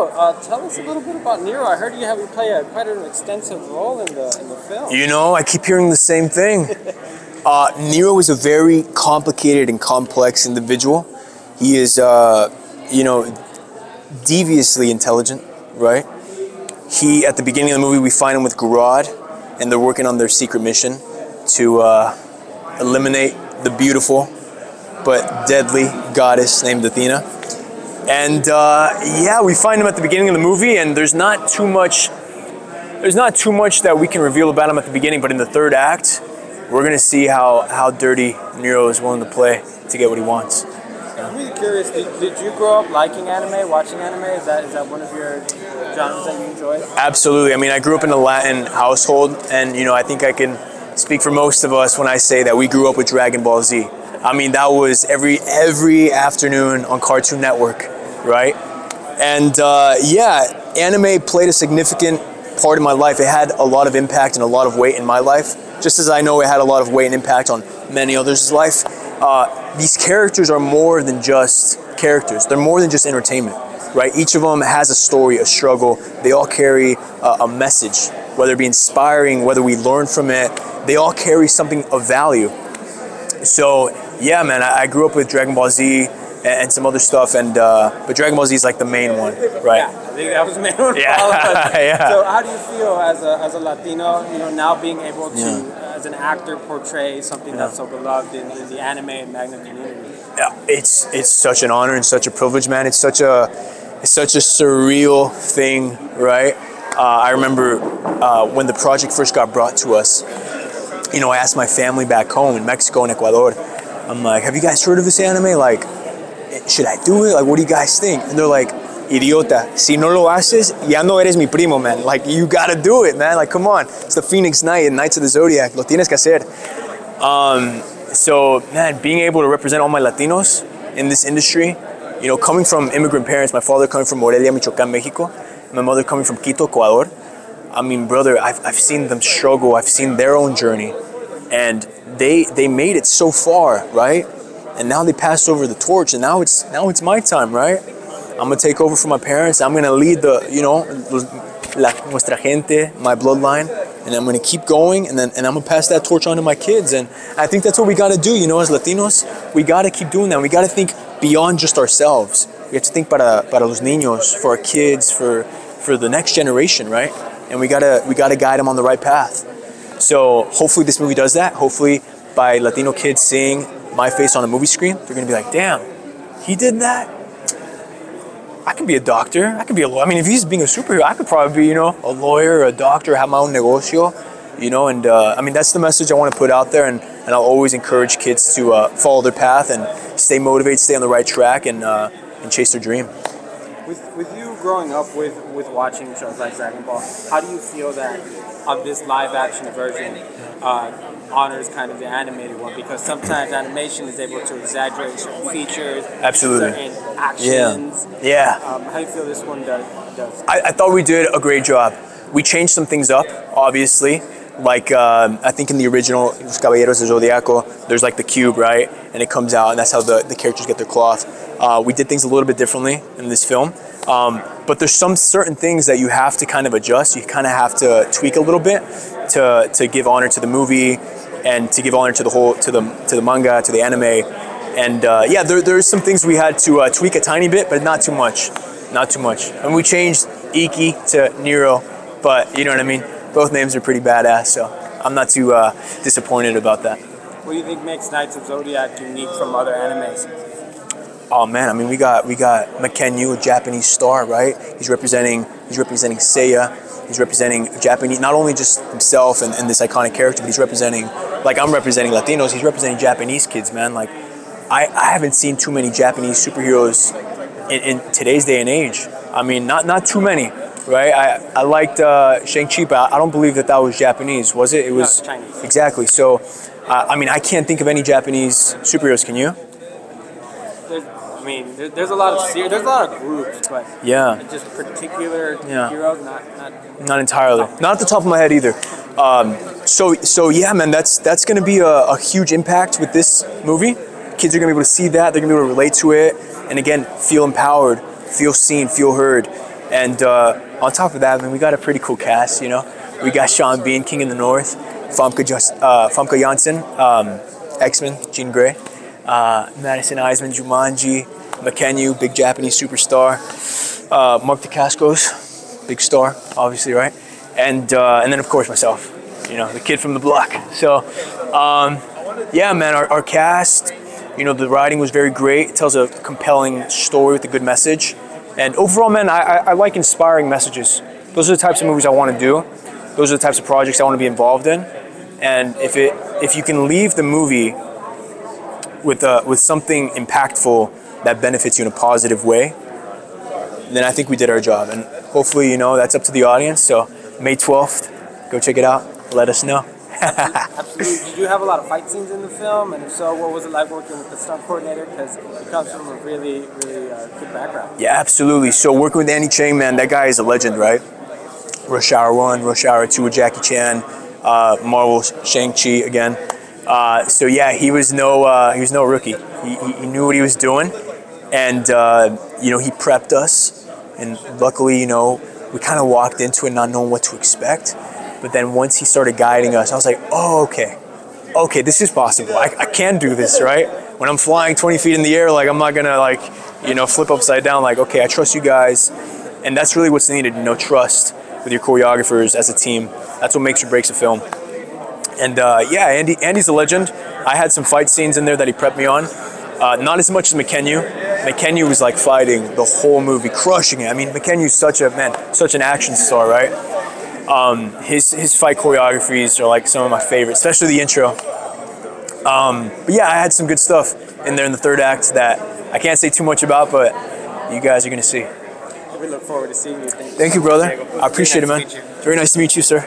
Nero, uh, tell us a little bit about Nero. I heard you have you play a, quite an extensive role in the in the film. You know, I keep hearing the same thing. Uh, Nero is a very complicated and complex individual. He is, uh, you know, deviously intelligent, right? He, at the beginning of the movie, we find him with Guraad, and they're working on their secret mission to uh, eliminate the beautiful but deadly goddess named Athena. And uh, yeah, we find him at the beginning of the movie, and there's not too much. There's not too much that we can reveal about him at the beginning, but in the third act, we're gonna see how how dirty Nero is willing to play to get what he wants. I'm really curious. Did, did you grow up liking anime, watching anime? Is that is that one of your genres that you enjoy? Absolutely. I mean, I grew up in a Latin household, and you know, I think I can speak for most of us when I say that we grew up with Dragon Ball Z. I mean, that was every every afternoon on Cartoon Network, right? And uh, yeah, anime played a significant part of my life. It had a lot of impact and a lot of weight in my life, just as I know it had a lot of weight and impact on many others' life. Uh, these characters are more than just characters. They're more than just entertainment, right? Each of them has a story, a struggle. They all carry uh, a message, whether it be inspiring, whether we learn from it. They all carry something of value. So yeah, man, I, I grew up with Dragon Ball Z and, some other stuff, and uh, but Dragon Ball Z is like the main one, right? Yeah, I think that was the main one. Yeah, yeah. So how do you feel as a, as a Latino, you know, now being able to, Yeah. as an actor, portray something that's so beloved in, in the anime and manga community? Yeah, it's it's such an honor and such a privilege, man. It's such a it's such a surreal thing, right? Uh, I remember uh, when the project first got brought to us. You know, I asked my family back home in Mexico and Ecuador. I'm like, "Have you guys heard of this anime? Like, should I do it? Like, what do you guys think?" And they're like, "Idiota, si no lo haces, ya no eres mi primo, man. Like, you gotta do it, man. Like, come on. It's the Phoenix Knight and Knights of the Zodiac. Lo tienes que hacer." Um, so, man, being able to represent all my Latinos in this industry, you know, coming from immigrant parents, my father coming from Morelia, Michoacán, Mexico, my mother coming from Quito, Ecuador. I mean, brother, I've, I've seen them struggle. I've seen their own journey, and they they made it so far, right? And now they passed over the torch, and now it's now it's my time, right? I'm gonna take over from my parents. I'm gonna lead the, you know, la, nuestra gente, my bloodline, and I'm gonna keep going, and then and I'm gonna pass that torch on to my kids. And I think that's what we gotta do, you know, as Latinos, we gotta keep doing that. We gotta think beyond just ourselves. We have to think para para los niños, for our kids, for for the next generation, right? And we gotta we gotta guide them on the right path. So hopefully this movie does that. Hopefully by Latino kids seeing my face on a movie screen, they're gonna be like, damn, he did that. I could be a doctor. I could be a lawyer. I mean, if he's being a superhero, I could probably be, you know, a lawyer, a doctor, have my own negocio, you know. And uh, I mean, that's the message I want to put out there. And, and I'll always encourage kids to uh, follow their path and stay motivated, stay on the right track, and uh, and chase their dream. With, with you growing up with, with watching shows like Dragon Ball, how do you feel that of this live action version uh, honors kind of the animated one? Because sometimes animation is able to exaggerate certain features, Absolutely. certain actions. Yeah. Um, how do you feel this one does? does? I, I thought we did a great job. We changed some things up, obviously. Like um, I think in the original Caballeros de Zodiaco, there's like the cube, right? And it comes out, and that's how the, the characters get their cloth. Uh, we did things a little bit differently in this film, um, but there's some certain things that you have to kind of adjust. You kind of have to tweak a little bit to, to give honor to the movie and to give honor to the whole to the to the manga to the anime. And uh, yeah, there, there's some things we had to uh, tweak a tiny bit, but not too much, not too much. And we changed Ikki to Nero, but you know what I mean. Both names are pretty badass, so I'm not too uh, disappointed about that. What do you think makes Knights of Zodiac unique from other animes? Oh man, I mean we got we got Mackenyu, a Japanese star, right? He's representing he's representing Seiya. He's representing Japanese, not only just himself and, and this iconic character, but he's representing like I'm representing Latinos. He's representing Japanese kids, man. Like I, I haven't seen too many Japanese superheroes in, in today's day and age. I mean, not not too many, right? I I liked uh, Shang Chi, but I don't believe that that was Japanese, was it? It was it's Chinese. Exactly. So, uh, I mean, I can't think of any Japanese superheroes. Can you? There's, I mean, there, there's a lot of there's a lot of groups, but Yeah. just particular Yeah. heroes, not not. Not entirely. Not at the top of my head either. Um, so so yeah, man, that's that's gonna be a, a huge impact with this movie. Kids are gonna be able to see that. They're gonna be able to relate to it, and again, feel empowered, feel seen, feel heard. And uh, on top of that, man, we got a pretty cool cast. You know, we got Sean Bean, King in the North, Famke, Just, uh, Janssen, um, X Men, Jean Grey, uh, Madison Iseman, Jumanji, Mackenyu, big Japanese superstar, uh, Mark Dacascos, big star, obviously, right? And uh, and then of course myself, you know, the kid from the block. So, um, yeah, man, our, our cast, you know, the writing was very great. It tells a compelling story with a good message. And overall, man, I, I, like inspiring messages. Those are the types of movies I want to do. Those are the types of projects I want to be involved in. And if it if you can leave the movie with uh, with something impactful that benefits you in a positive way, then I think we did our job. And hopefully, you know, that's up to the audience. So May 12th, go check it out. Let us know. Absolutely. Did you have a lot of fight scenes in the film? And if so, what was it like working with the stunt coordinator? Because comes from a really, really uh, good background. Yeah, absolutely. So working with Andy Cheng, man, that guy is a legend, right? Rush Hour 1, Rush Hour 2 with Jackie Chan, uh, Marvel Shang-Chi again. Uh, so yeah, he was no uh, he was no rookie. He, he, he knew what he was doing, and uh, you know he prepped us. And luckily, you know, we kind of walked into it not knowing what to expect. But then once he started guiding us, I was like, oh, okay, okay, this is possible. I, I can do this, right? When I'm flying 20 feet in the air, like I'm not gonna like, you know, flip upside down. Like, okay, I trust you guys, and that's really what's needed. You know, trust with your choreographers as a team. That's what makes or breaks a film. And uh, yeah, Andy, Andy's a legend. I had some fight scenes in there that he prepped me on. Uh, not as much as Mackenyu. Mackenyu was like fighting the whole movie, crushing it. I mean, Mackenyu's such a man, such an action star, right? Um, his his fight choreographies are like some of my favorites, especially the intro. Um, but yeah, I had some good stuff in there in the third act that I can't say too much about, but you guys are gonna see. We look forward to seeing you. Thank you, Thank you, brother. Diego. It was I appreciate it, man. to. Very nice to meet you, sir.